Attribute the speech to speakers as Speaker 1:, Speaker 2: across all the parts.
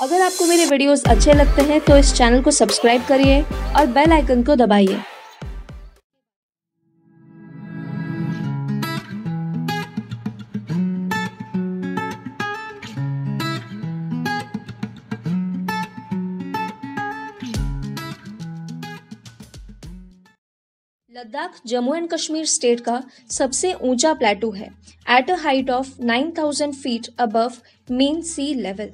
Speaker 1: अगर आपको मेरे वीडियोस अच्छे लगते हैं तो इस चैनल को सब्सक्राइब करिए और बेल आइकन को दबाइए। लद्दाख, जम्मू एंड कश्मीर स्टेट का सबसे ऊँचा प्लेटू है at a height of 9000 feet above mean sea level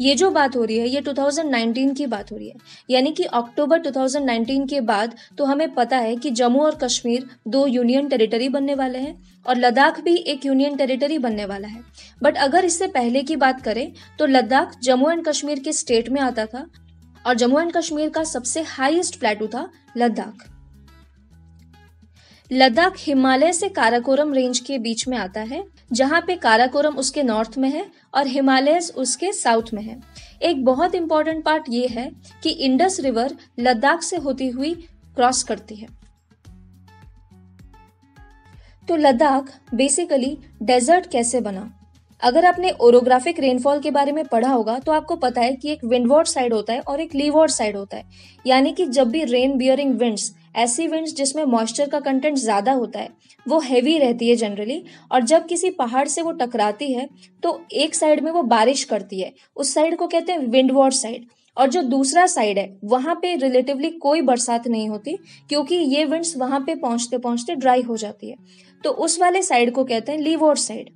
Speaker 1: ये जो बात हो रही है, ये 2019 की बात हो रही है। यानी कि अक्टूबर 2019 के बाद तो हमें पता है कि जम्मू और कश्मीर दो यूनियन टेरिटरी बनने वाले हैं और लद्दाख भी एक यूनियन टेरिटरी बनने वाला है। बट अगर इससे पहले की बात करें तो लद्दाख जम्मू एंड कश्मीर के स्टेट में आता था और जम्मू एंड कश्मीर का सबसे हाईएस्ट प्लेटू था लद्दाख। लद्दाख हिमालय से काराकोरम रेंज के बीच में आता है जहाँ पे काराकोरम उसके नॉर्थ में है और हिमालय उसके साउथ में है। एक बहुत इंपॉर्टेंट पार्ट ये है कि इंडस रिवर लद्दाख से होती हुई क्रॉस करती है। तो लद्दाख बेसिकली डेजर्ट कैसे बना? अगर आपने ओरोग्राफिक रेनफॉल के बारे में पढ़ा होगा तो आपको पता है कि एक विंडवर्ड साइड होता है और एक लीवर्ड साइड होता है। यानी कि जब भी रेन बियरिंग विंड्स ऐसी विंड्स जिसमें मॉइस्चर का कंटेंट ज़्यादा होता है, वो हैवी रहती है जनरली और जब किसी पहाड़ से वो टकराती है तो एक साइड में वो बारिश करती है। उस साइड को कहते हैं विंडवर्ड साइड और जो दूसरा साइड है, वहाँ पे रिलेटिवली कोई बरसात नहीं होती क्योंकि ये विंड्स वहाँ पे पहुँचते पहुँचते ड्राई हो जाती है। तो उस वाले साइड को कहते हैं लीवर्ड साइड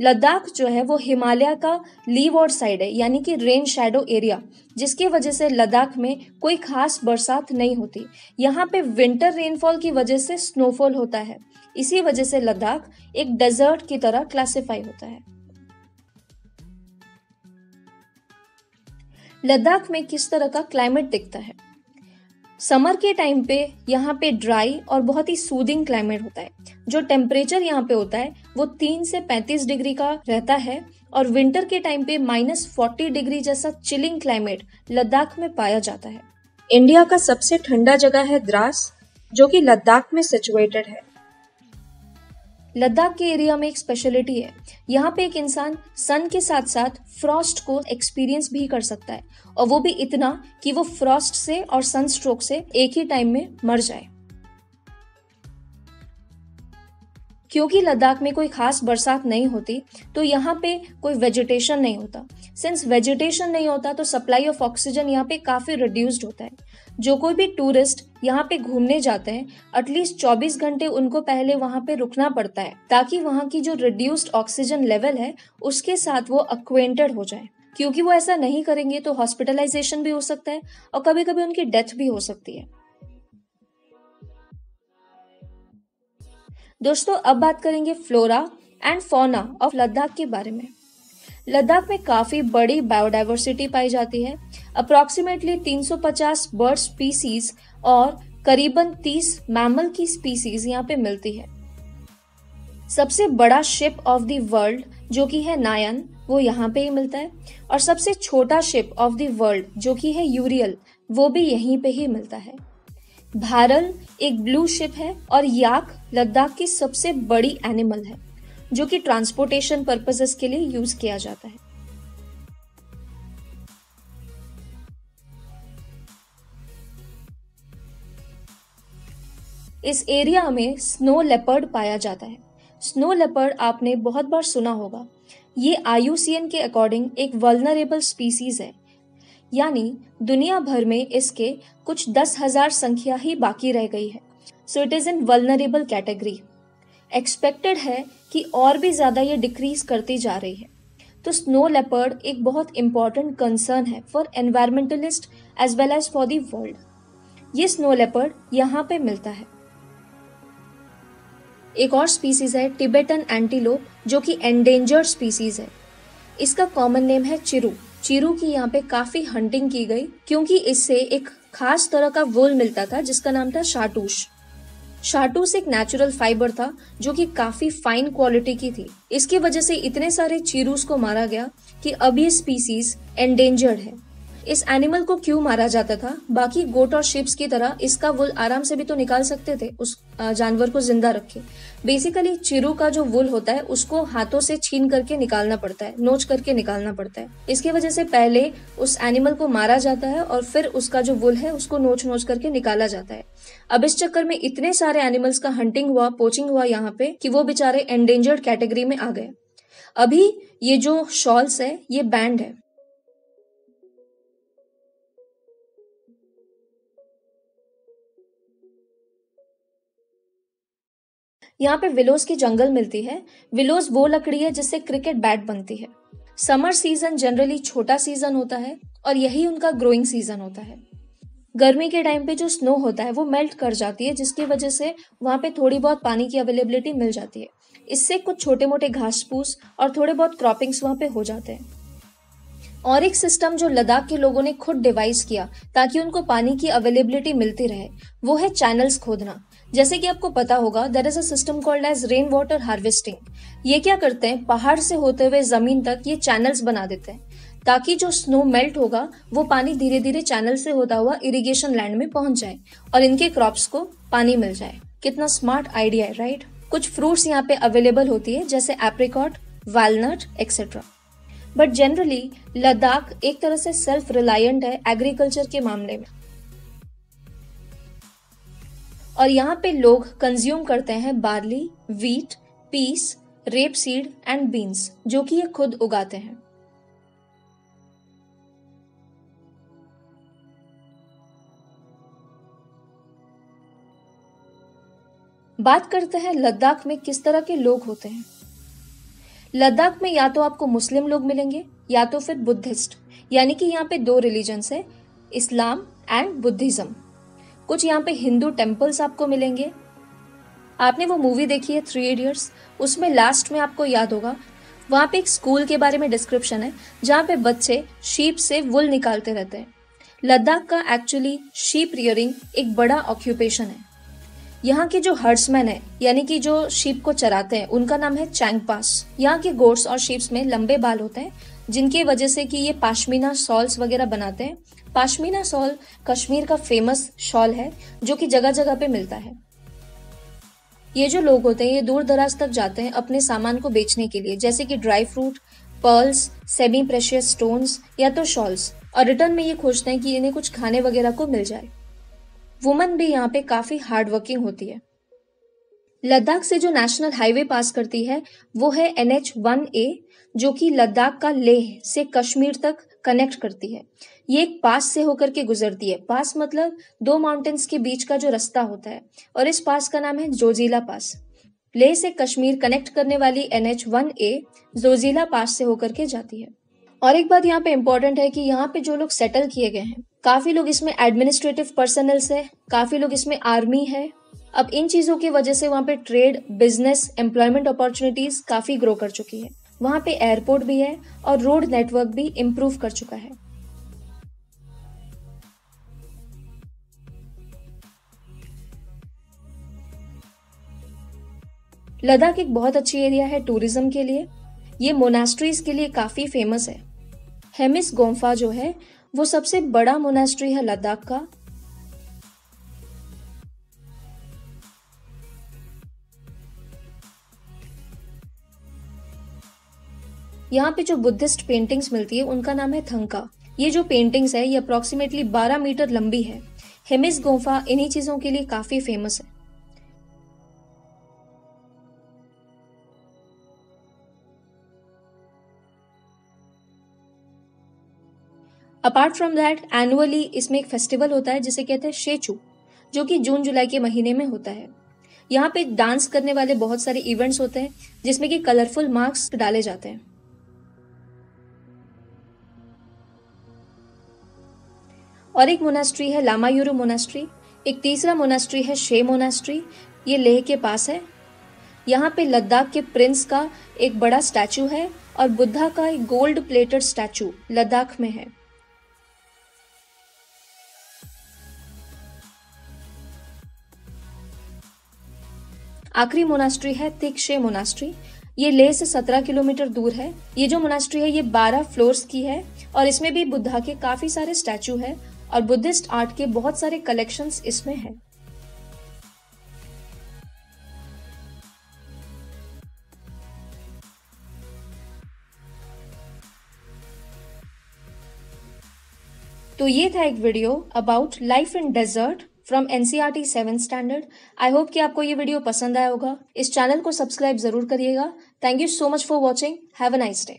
Speaker 1: लद्दाख जो है वो हिमालय का लीवर्ड साइड है, यानी कि रेन शेडो एरिया, जिसकी वजह से लद्दाख में कोई खास बरसात नहीं होती। यहाँ पे विंटर रेनफॉल की वजह से स्नोफॉल होता है। इसी वजह से लद्दाख एक डेजर्ट की तरह क्लासिफाई होता है। लद्दाख में किस तरह का क्लाइमेट दिखता है? समर के टाइम पे यहाँ पे ड्राई और बहुत ही सूदिंग क्लाइमेट होता है। जो टेम्परेचर यहाँ पे होता है, वो तीन से पैंतीस डिग्री का रहता है और विंटर के टाइम पे माइनस फोर्टी डिग्री जैसा चिलिंग क्लाइमेट लद्दाख में पाया जाता है। इंडिया का सबसे ठंडा जगह है द्रास, जो कि लद्दाख में सिचुएटेड है। लद्दाख के एरिया में एक स्पेशलिटी है। यहाँ पे एक इंसान सन के साथ साथ फ्रॉस्ट को एक्सपीरियंस भी कर सकता है। और वो भी इतना कि वो फ्रॉस्ट से और सन स्ट्रोक से एक ही टाइम में मर जाए। क्योंकि लद्दाख में कोई खास बरसात नहीं होती तो यहाँ पे कोई वेजिटेशन नहीं होता। सिंस वेजिटेशन नहीं होता तो सप्लाई ऑफ़ ऑक्सीजन यहाँ पे काफ़ी रिड्यूस्ड होता है। जो कोई भी टूरिस्ट यहाँ पे घूमने जाते हैं एटलीस्ट 24 घंटे उनको पहले वहाँ पे रुकना पड़ता है, ताकि वहाँ की जो रिड्यूस्ड ऑक्सीजन लेवल है, उसके साथ वो अक्वेंटेड हो जाए। क्योंकि वो ऐसा नहीं करेंगे तो हॉस्पिटलाइजेशन भी हो सकता है और कभी कभी उनकी डेथ भी हो सकती है। दोस्तों, अब बात करेंगे flora and fauna of Ladakh के बारे में। लद्दाख में काफ़ी बड़ी बायोडाइवर्सिटी पाई जाती है। अप्रोक्सीमेटली 350 बर्ड स्पीसीज और करीबन 30 मैमल की स्पीसीज यहाँ पे मिलती है। सबसे बड़ा शिप ऑफ़ द वर्ल्ड जो कि है नायन, वो यहाँ पे ही मिलता है। और सबसे छोटा शिप ऑफ़ द वर्ल्ड जो कि है यूरियल, वो भी यहीं पे ही मिलता है। भारल एक ब्लू शिप है और याक लद्दाख की सबसे बड़ी एनिमल है। जो कि ट्रांसपोर्टेशन पर्पसेस के लिए यूज़ किया जाता है। इस एरिया में स्नो लेपर्ड पाया जाता है। स्नो लेपर्ड आपने बहुत बार सुना होगा। ये आयुसीएन के अकॉर्डिंग एक वल्नरेबल स्पीसीज है। यानी दुनिया भर में इसके कुछ दस हज़ार संख्या ही बाकी रह गई है। So it is in vulnerable category expected है कि और भी ज़्यादा ये डिक्रीज करती जा रही है। तो स्नो लेपर्ड एक बहुत इंपॉर्टेंट कंसर्न है for environmentalist as well as for the world ये स्नो लेपर्ड यहाँ पे मिलता है। एक और स्पीसीज है टिबेटन एंटीलोप जो कि एंडेंजर्ड स्पीसीज है। इसका कॉमन नेम है चिरू चिरू की यहाँ पे काफ़ी हंटिंग की गई, क्योंकि इससे एक खास तरह का वोल मिलता था, जिसका नाम था शाटूश शाटूस एक नेचुरल फाइबर था, जो कि काफ़ी फाइन क्वालिटी की थी। इसकी वजह से इतने सारे चीरूस को मारा गया कि अब ये स्पीसीज एंडेंजर्ड है। इस एनिमल को क्यों मारा जाता था? बाकी गोट और शिप्स की तरह इसका वुल आराम से भी तो निकाल सकते थे, उस जानवर को ज़िंदा रखे बेसिकली चिरू का जो वुल होता है, उसको हाथों से छीन करके निकालना पड़ता है, नोच करके निकालना पड़ता है। इसकी वजह से पहले उस एनिमल को मारा जाता है और फिर उसका जो वुल है, उसको नोच नोच करके निकाला जाता है। अब इस चक्कर में इतने सारे एनिमल्स का हंटिंग हुआ पोचिंग हुआ यहाँ पे कि वो बेचारे एंडेंजर्ड कैटेगरी में आ गए। अभी ये जो शॉल्स है, ये बैंड है। यहाँ पे विलोज की जंगल मिलती है। विलोज वो लकड़ी है जिससे क्रिकेट बैट बनती है। समर सीज़न जनरली छोटा सीज़न होता है और यही उनका ग्रोइंग सीज़न होता है। गर्मी के टाइम पे जो स्नो होता है वो मेल्ट कर जाती है, जिसकी वजह से वहाँ पे थोड़ी बहुत पानी की अवेलेबिलिटी मिल जाती है। इससे कुछ छोटे मोटे घास फूस और थोड़े बहुत क्रॉपिंग्स वहाँ पे हो जाते हैं। और एक सिस्टम जो लद्दाख के लोगों ने खुद डिवाइस किया ताकि उनको पानी की अवेलेबिलिटी मिलती रहे, वो है चैनल्स खोदना। जैसे कि आपको पता होगा there is a system called as rain water harvesting ये क्या करते हैं? पहाड़ से होते हुए ज़मीन तक ये चैनल्स बना देते हैं। ताकि जो स्नो मेल्ट होगा, वो पानी धीरे धीरे चैनल से होता हुआ इरिगेशन लैंड में पहुँच जाए और इनके क्रॉप्स को पानी मिल जाए। कितना स्मार्ट आइडिया है राइट कुछ फ्रूट्स यहाँ पे अवेलेबल होती है, जैसे apricot walnut etcetera but generally Ladakh एक तरह से सेल्फ रिलायंट है एग्रीकल्चर के मामले में। और यहाँ पे लोग कंज्यूम करते हैं barley wheat peas rapeseed and beans जो कि ये खुद उगाते हैं। बात करते हैं लद्दाख में किस तरह के लोग होते हैं। लद्दाख में या तो आपको मुस्लिम लोग मिलेंगे, या तो फिर बुद्धिस्ट, यानी कि यहाँ पे दो रिलीजन्स है, इस्लाम एंड बुद्धिज्म। कुछ यहाँ पे हिंदू टेम्पल्स आपको मिलेंगे। आपने वो मूवी देखी है थ्री इडियट्स उसमें लास्ट में आपको याद होगा, वहाँ पे एक स्कूल के बारे में डिस्क्रिप्शन है, जहाँ पे बच्चे शीप से वुल निकालते रहते हैं। लद्दाख का एक्चुअली शीप रियरिंग एक बड़ा ऑक्यूपेशन है। यहाँ के जो हर्ट्समैन है, यानी कि जो शीप को चराते हैं, उनका नाम है चैंगपास यहाँ के गोड्स और शीप्स में लंबे बाल होते हैं, जिनकी वजह से कि ये पाशमीना सॉल्स वगैरह बनाते हैं पाशमीना शॉल कश्मीर का फ़ेमस शॉल है, जो कि जगह जगह पे मिलता है। ये जो लोग होते हैं, ये दूर दराज तक जाते हैं अपने सामान को बेचने के लिए, जैसे कि dry fruit pearls semi precious stones या तो शॉल्स और रिटर्न में ये खोजते हैं कि इन्हें कुछ खाने वगैरह को मिल जाए। वुमन भी यहाँ पे काफ़ी हार्ड वर्किंग होती है। लद्दाख से जो नेशनल हाईवे पास करती है, वो है एन एच वन ए जो कि लद्दाख का लेह से कश्मीर तक कनेक्ट करती है। ये एक पास से होकर के गुजरती है। पास मतलब दो माउंटेन्स के बीच का जो रास्ता होता है और इस पास का नाम है जोजिला पास। लेह से कश्मीर कनेक्ट करने वाली N H one A Zojila pass से होकर के जाती है। और एक बात यहाँ पे इम्पोर्टेंट है कि यहाँ पे जो लोग सेटल किए गए हैं, काफ़ी लोग इसमें एडमिनिस्ट्रेटिव पर्सनल्स है, काफ़ी लोग इसमें आर्मी है। अब इन चीज़ों की वजह से वहाँ पे ट्रेड बिज़नेस एम्प्लॉयमेंट अपॉर्चुनिटीज़ काफ़ी ग्रो कर चुकी है। वहाँ पे एयरपोर्ट भी है और रोड नेटवर्क भी इम्प्रूव कर चुका है। लद्दाख एक बहुत अच्छी एरिया है टूरिज़्म के लिए। ये मोनास्ट्रीज के लिए काफ़ी फ़ेमस है। हेमिस गोम्फा जो है, वो सबसे बड़ा मोनास्ट्री है लद्दाख का। यहाँ पे जो बुद्धिस्ट पेंटिंग्स मिलती है, उनका नाम है थंका ये जो पेंटिंग्स है, ये अप्रोक्सीमेटली 12 मीटर लंबी है। हेमिस गुफा इन्हीं चीज़ों के लिए काफ़ी फ़ेमस है। अपार्ट फ्रॉम दैट एनुअली इसमें एक फेस्टिवल होता है, जिसे कहते हैं शेचू जो कि जून जुलाई के महीने में होता है। यहाँ पे डांस करने वाले बहुत सारे इवेंट्स होते हैं, जिसमें कि कलरफुल मार्क्स डाले जाते हैं। और एक मोनास्ट्री है लामायूरू मोनास्ट्री एक तीसरा मोनास्ट्री है शे मोनास्ट्री ये लेह के पास है. यहाँ पे लद्दाख के प्रिंस का एक बड़ा स्टैचू है और बुद्धा का एक गोल्ड प्लेटेड स्टैचू लद्दाख में है. आखिरी मोनास्ट्री है तिकशे मोनास्ट्री ये लेह से 17 किलोमीटर दूर है. ये जो मोनास्ट्री है, ये 12 फ्लोर्स की है और इसमें भी बुद्धा के काफ़ी सारे स्टैचू है और बुद्धिस्ट आर्ट के बहुत सारे कलेक्शंस इसमें है। तो ये था एक video about life in desert from NCERT seven standard I hope कि आपको ये वीडियो पसंद आया होगा। इस चैनल को सब्सक्राइब ज़रूर करिएगा। Thank you so much for watching have a nice day